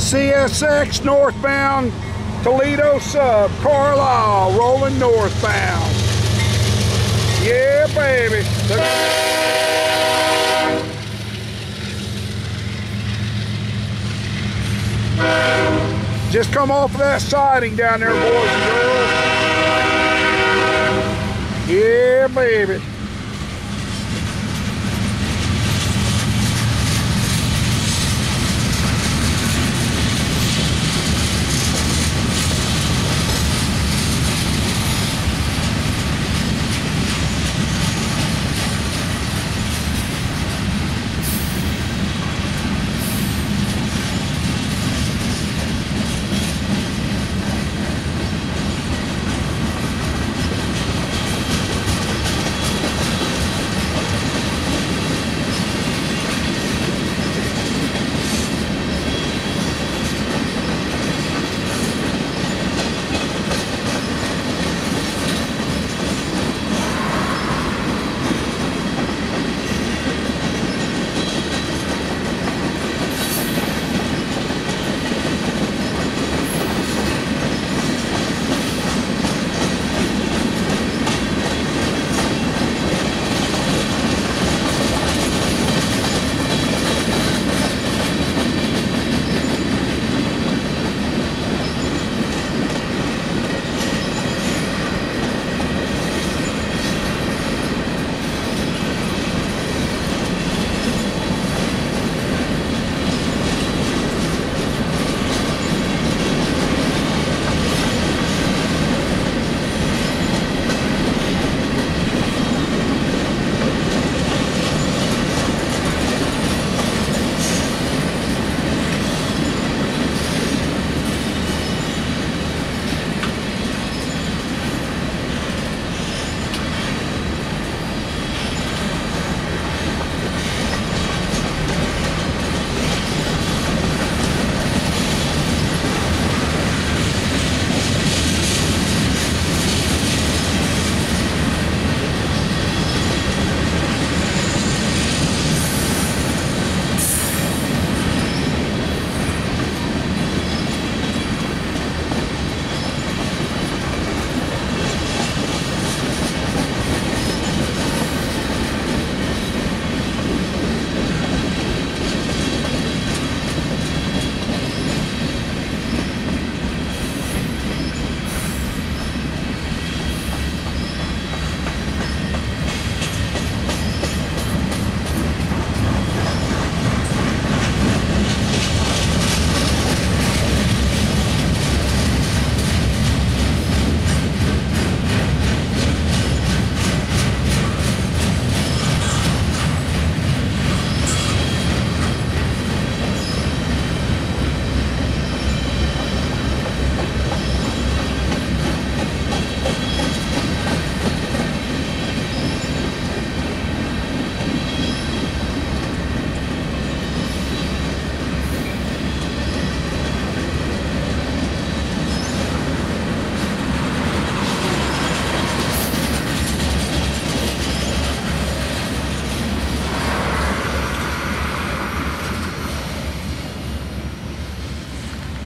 CSX northbound, Toledo sub, Carlisle, rolling northbound. Yeah, baby. Just come off of that siding down there, boys and girls. Yeah, baby.